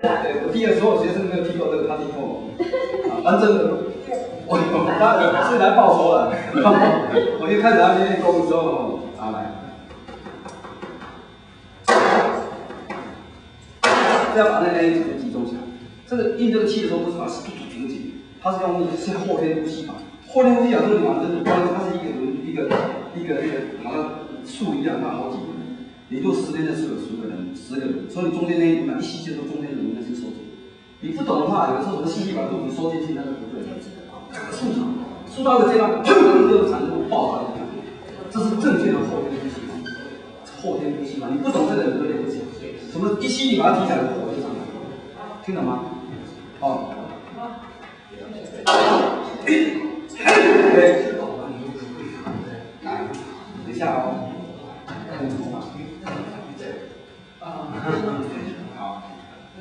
对，我第二所有学生没有踢过这个 party four，啊，反正我他是来报仇了，我就开始他练功的时候，啊来，这样把那 A 整个集中起来。这个印这个气的时候，不是把肚子挺紧，它是用是后天呼吸法。后天呼吸法就是往这里关，它是一个轮一个一个一个好像树一样，它好几个。你做十天的时候有十个人，十个人，所以中间那一部分一吸气的时候，中间的人那些收紧。你不懂的话，有时候什么吸气把肚子收进去，那个不对。速度，速到一个阶段，砰，就产生爆发的感觉。这是正确的后天呼吸法。后天呼吸法，你不懂这个，你都练不起来。什么一吸你把它提起来，火就上来了，听懂吗？哦。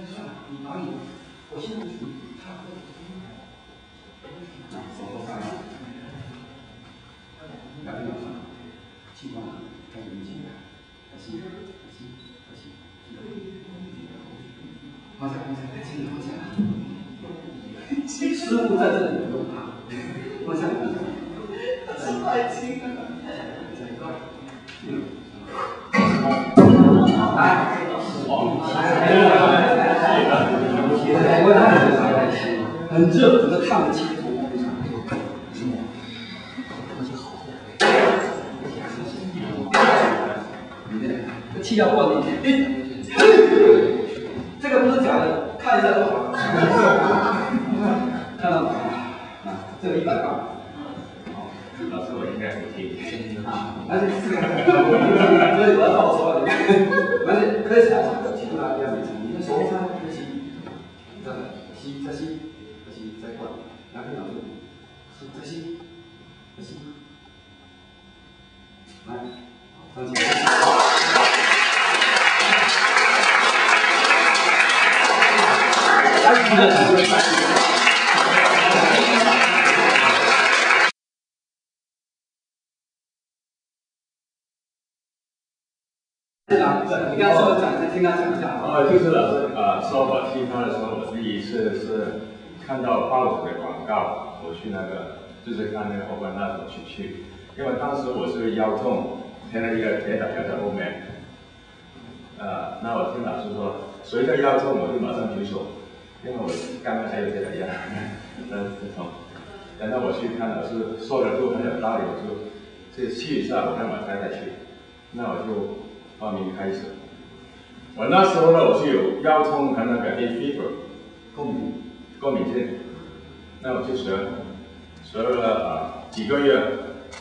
你把你，我现在属于他。啊，手都上来了。两个秒钟，气管开始运行，开始，开始，开始，放下，放下，再轻放下。师傅在这里，不用怕。放下，放下。这太轻了。嗯。来，很热，整个烫的气。气要灌进去，这个不是假的，看一下就好了。看到吗？啊，这个一百八。老师，我应该不听。啊，而且这个，所以我要报仇了。而且开始啊，吸，再吸，再吸，再过，两个秒钟，吸，再吸，再吸，来，上去。来，你刚才说讲，听他讲一下。哦，就是老师啊，说我听他的时候，我第一次是看到报纸的广告，我去那个就是看那个欧文那我去去，因为当时我是腰痛，贴了一个跌倒掉在后面，呃，那我听老师说，随着腰痛我就马上举手，因为我刚刚还有这个样，那这种，然后我去看老师说的都很有道理，我就这试一下，我再马上再去，那我就。报名开始，我那时候呢，我是有腰痛和那个 A fever 过敏过敏症，那我就学学了啊几个月，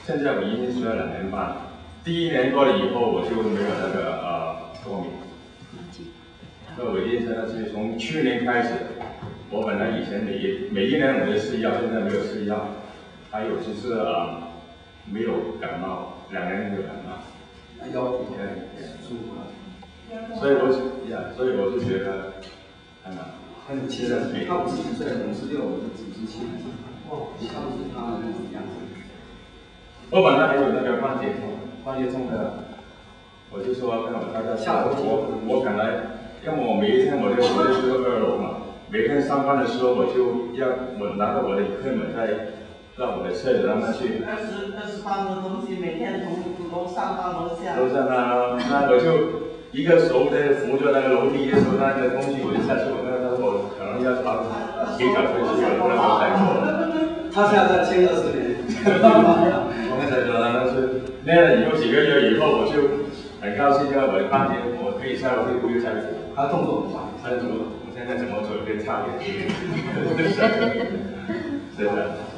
现在我已经学了两年半。第一年过了以后，我就没有那个啊过敏。那我现在是从去年开始，我本来以前每一每一年我都吃药，现在没有吃药。还有就是啊没有感冒，两年没有感冒。腰比较舒服了，所以我就呀，所以我就觉得，看看，很有气势。他五十几岁，五十六，我是五十七，哦，他不是他的那种样子。我本来还有那个关节痛，关节痛的，我就说跟我大家下楼，我我本来，因为我每一天我就我就住二楼嘛，每天上班的时候我就要我拿着我的课本在。让我的车子让他去。二十二十八个东西，每天楼下。楼上啊，那我就一个手在扶着那个楼梯的时候，那个东西我就下去，我跟他说我可能要穿几小时去了，那时候再做。他现在签二十年。我刚才说那是练了以后几个月以后，我就很高兴，因为我的半年我可以下楼梯不用下去。他动作很快，他的动作，我现在怎么走有点差点。